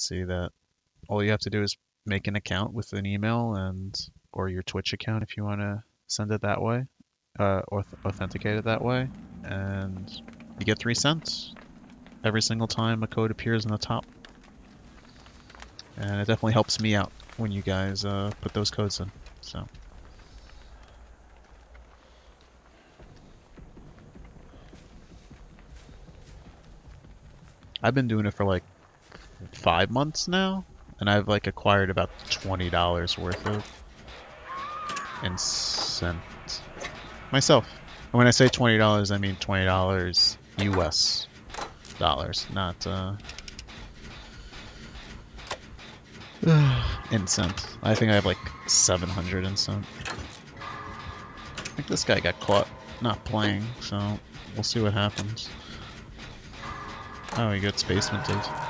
see that all you have to do is make an account with an email and or your Twitch account if you want to send it that way, uh, or authenticate it that way, and you get three cents every single time a code appears in the top. And it definitely helps me out when you guys uh, put those codes in. So. I've been doing it for like five months now, and I've like acquired about twenty dollars worth of incent myself. And when I say twenty dollars, I mean twenty dollars U.S. dollars, not uh, incent. I think I have like seven hundred incent. I think this guy got caught not playing, so we'll see what happens. Oh, he got basemented. I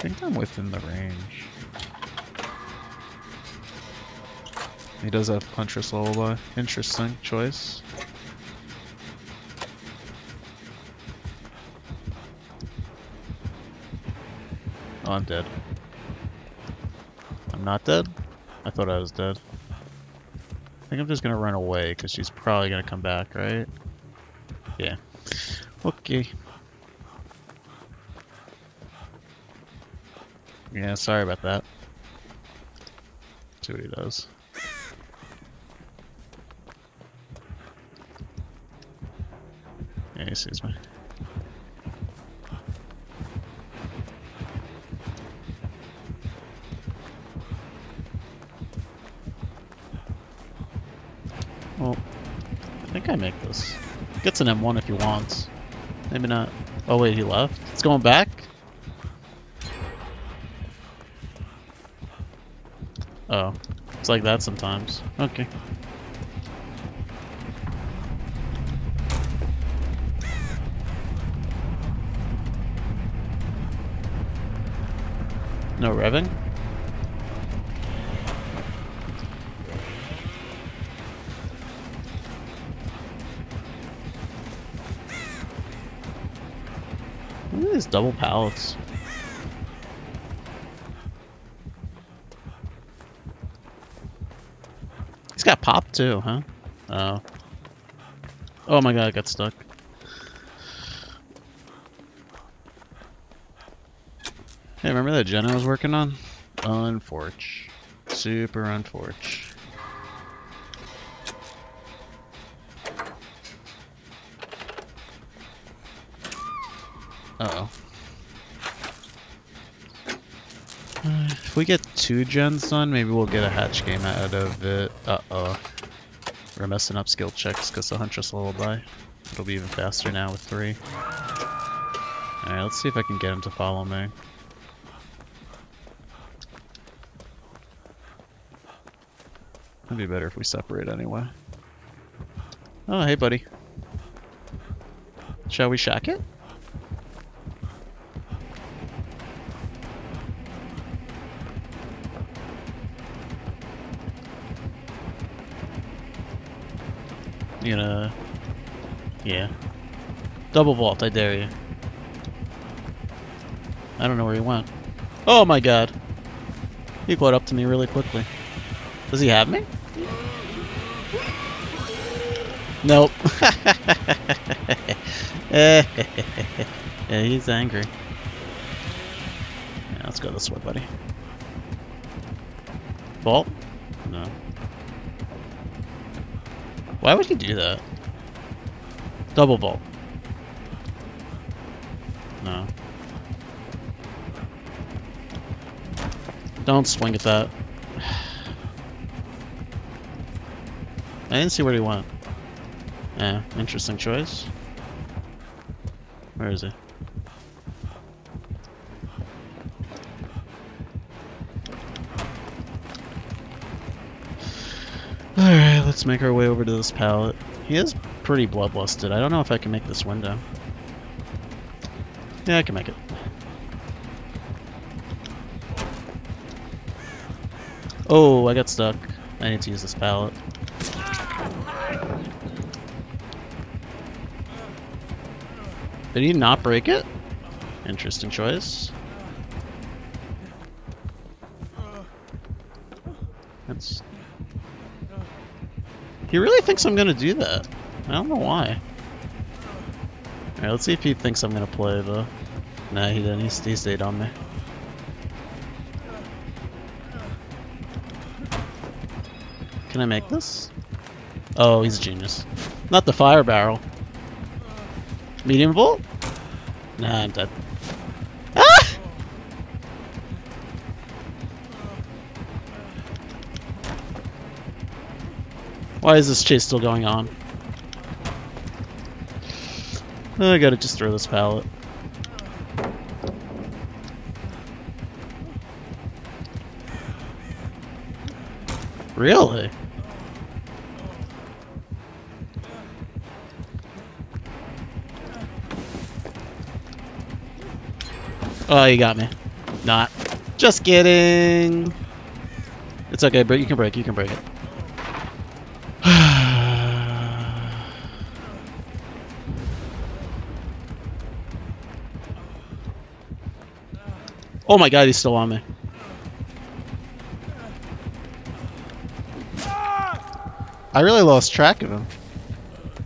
think I'm within the range. He does have Huntress Lullaby. Interesting choice. Oh, I'm dead. I'm not dead? I thought I was dead. I think I'm just gonna run away, because she's probably gonna come back, right? Yeah. Okay. Yeah, sorry about that. See what he does. Yeah, he sees me. Well, I think I make this. Gets an M1 if he wants. Maybe not. Oh wait, he left? It's going back? Like that sometimes. Okay. No revving? Look at these double pallets. He's got pop too, huh? Oh. Oh my god, I got stuck. Hey, remember that gen I was working on? Unforge. Super unforge. Uh oh. If we get two gens done, maybe we'll get a hatch game out of it. Uh-oh. We're messing up skill checks because the Huntress Lullaby. It'll be even faster now with three. Alright, let's see if I can get him to follow me. It'd be better if we separate anyway. Oh, hey buddy. Shall we shack it? You know, yeah. Double vault, I dare you. I don't know where he went. Oh my god. He caught up to me really quickly. Does he have me? Nope. yeah, he's angry. Yeah, let's go this way, buddy. Vault? No. Why would he do that? Double vault. No. Don't swing at that. I didn't see where he went. Yeah, interesting choice. Where is he? Alright, let's make our way over to this pallet. He is pretty bloodlusted. I don't know if I can make this window. Yeah, I can make it. Oh, I got stuck. I need to use this pallet. Did he not break it? Interesting choice. That's... He really thinks I'm gonna do that. I don't know why. Alright, let's see if he thinks I'm gonna play though. Nah, he didn't. He, he stayed on me. Can I make this? Oh, he's a genius. Not the fire barrel. Medium vault? Nah, I'm dead. Why is this chase still going on? I gotta just throw this pallet. Really? Oh, you got me. Not. Just kidding. It's okay, but you can break. You can break it. Oh my god, he's still on me. I really lost track of him.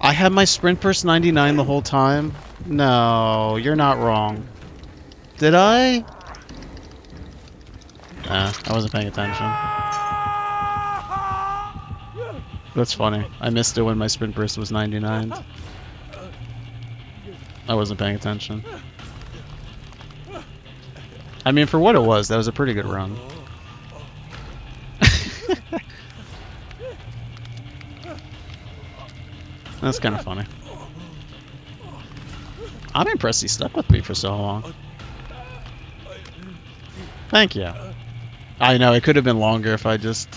I had my sprint burst 99 the whole time. No, you're not wrong. Did I? Nah, I wasn't paying attention. That's funny. I missed it when my sprint burst was 99. I wasn't paying attention. I mean, for what it was, that was a pretty good run. That's kind of funny. I'm impressed he stuck with me for so long. Thank you. I know, it could have been longer if I just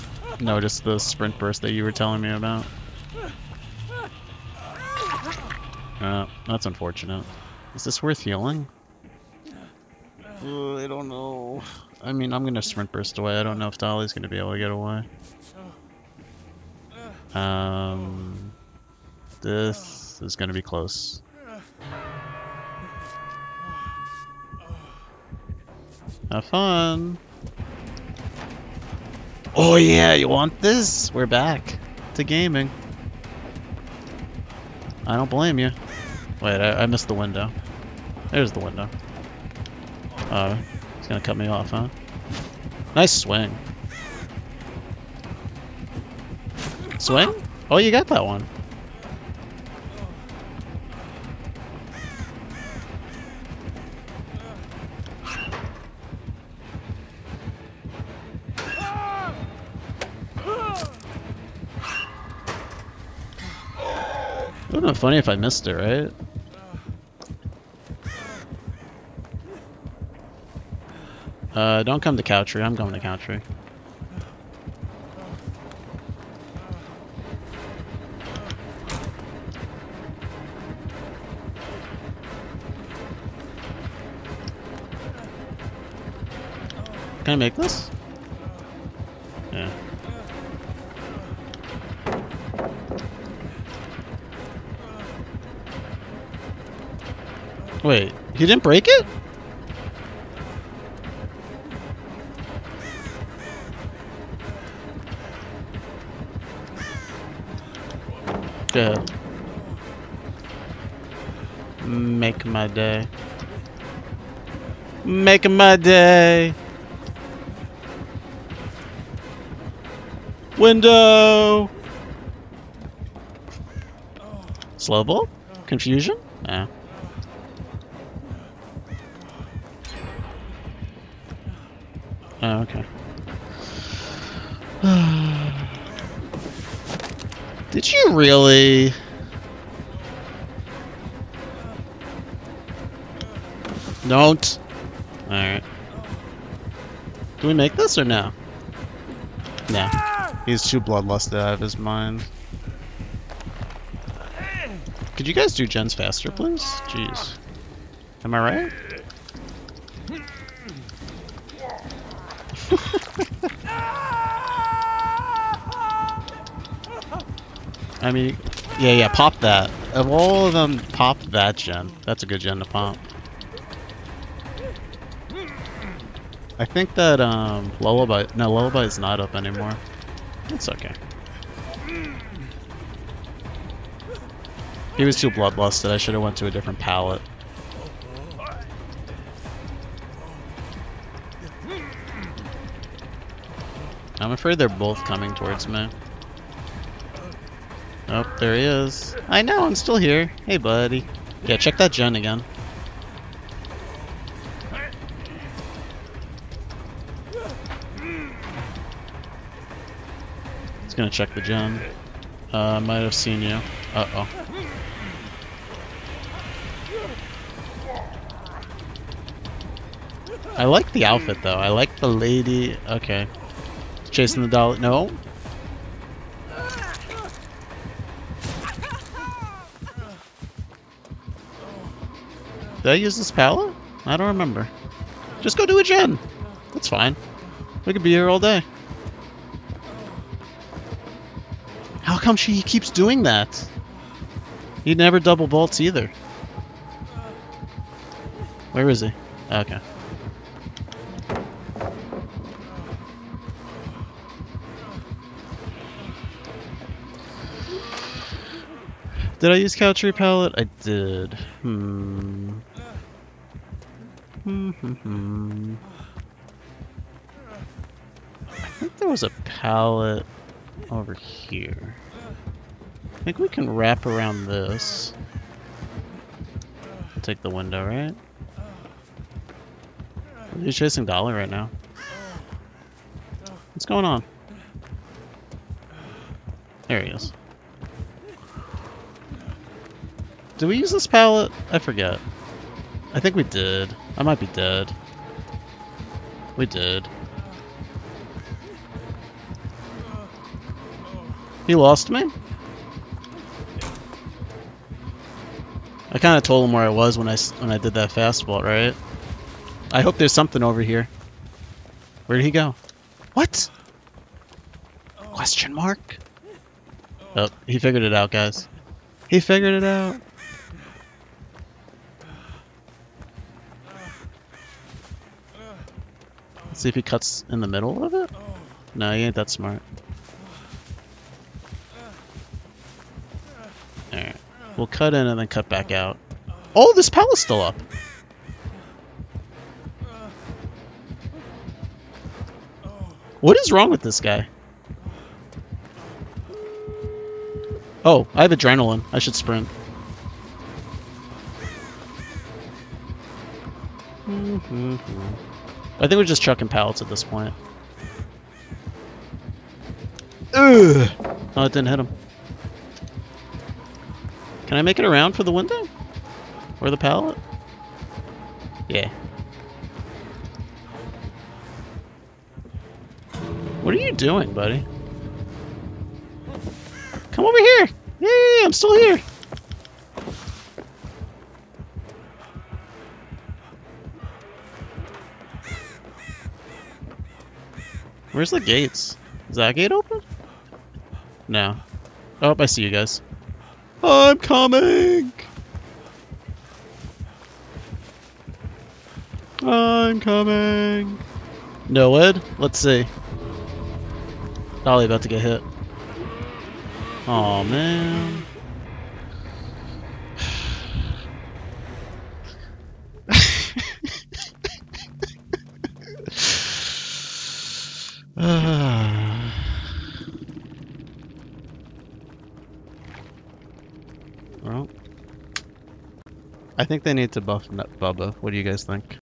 noticed the sprint burst that you were telling me about. Uh, that's unfortunate. Is this worth healing? Uh, I don't know. I mean, I'm gonna sprint burst away. I don't know if Dolly's gonna be able to get away. Um... This is to be close. Have fun. Oh yeah, you want this? We're back to gaming. I don't blame you. Wait, I, I missed the window. There's the window. Uh, oh, he's gonna cut me off, huh? Nice swing. Swing? Oh, you got that one. It would have been funny if I missed it, right? Uh, don't come to Country. I'm going to Country. Can I make this? Yeah. Wait, he didn't break it? Make my day. Make my day. Window. Slow ball? Confusion? Yeah. Oh, okay. Did you really? Don't. Alright. Do we make this or no? No. He's too bloodlusted out of his mind. Could you guys do gens faster, please? Jeez. Am I right? I mean, yeah, yeah, pop that. Of all of them, pop that gen. That's a good gen to pop. I think that um lullaby no lullaby is not up anymore. It's okay. He was too bloodlusted. I should have went to a different pallet. I'm afraid they're both coming towards me. Oh, there he is. I know, I'm still here. Hey, buddy. Yeah, check that gen again. He's gonna check the gen. Uh, might have seen you. Uh-oh. I like the outfit, though. I like the lady. Okay. Chasing the dollar. No. Did I use this pallet? I don't remember. Just go do a gen. That's fine. We could be here all day. How come she keeps doing that? He never double vaults either. Where is he? Okay. Did I use Couchery palette? I did. Hmm. I think there was a pallet over here. I think we can wrap around this. Take the window, right? He's chasing Dolly right now. What's going on? There he is. Did we use this pallet? I forget. I think we did. I might be dead. We did. He lost me? I kind of told him where I was when I, when I did that fastball, right? I hope there's something over here. Where did he go? What? Question mark? Oh, he figured it out, guys. He figured it out. See if he cuts in the middle of it. No, he ain't that smart. Alright. We'll cut in and then cut back out. Oh, this pallet's still up! What is wrong with this guy? Oh, I have adrenaline. I should sprint. Mm-hmm. I think we're just chucking pallets at this point. Ugh! Oh, it didn't hit him. Can I make it around for the window? Or the pallet? Yeah. What are you doing, buddy? Come over here! Yay, I'm still here! Where's the gates? Is that gate open? No. Oh, I see you guys. I'm coming! I'm coming! No, Ed? Let's see. Dolly about to get hit. Oh man. I think they need to buff Bubba. What do you guys think?